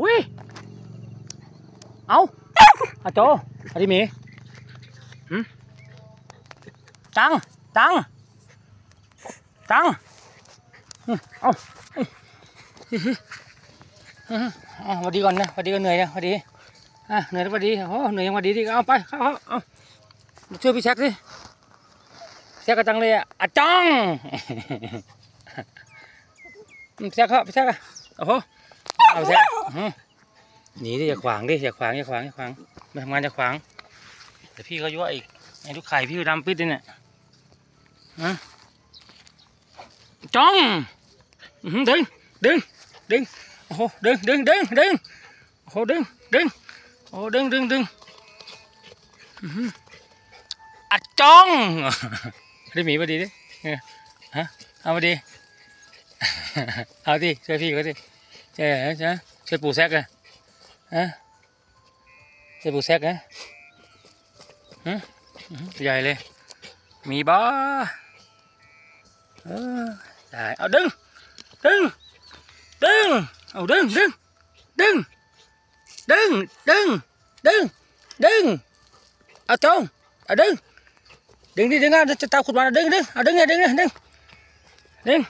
อุ้ย เอาอาโจอาดิมีหืมตัง ตัง ตังเอาอืมอืมเอาสวัสดีก่อนนะสวัสดีก็เหนื่อยนะสวัสดีอะเหนื่อยแล้วสวัสดีโอ้เหนื่อยยังสวัสดีดิเอาไปเข้าเอาเอาช่วยพี่แซกสิแซกกระจังเลยอะอะจังอืมแซกเขาพี่แซกอะโอ้โห เอาแซกอืมหนีดิอย่าขวางดิอย่าขวางอย่าขวางอย่าขวางไม่ทำงานอย่าขวางเดี๋ยวพี่เขายั่วอีกไอ้ลูกไข่พี่ดำปิดเลยเนี่ยฮะจ้องอื้อหือดึงดึงดึงโอ้โหดึงดึงดึงดึงโอ้โหดึงดึงโอ้โหดึงดึงดึงอื้อหืออัดจ้องได้หมีพอดีดิเออฮะเอาพอดีเอาดิช่วยพี่เขาดิ ใช่ใช่ช่วยปูแซกอะฮะช่วยปูแซกอะฮะใหญ่เลย มีบ้าเออได้เอาดึง ดึง ดึง เอาดึง ดึง ดึง ดึง ดึง ดึง ดึง เอาจงเอาดึง ดึงดิดึงอะจะตาขุดมาดึงดึงเอาดึงเนี่ยดึงเนี่ยดึง ดึง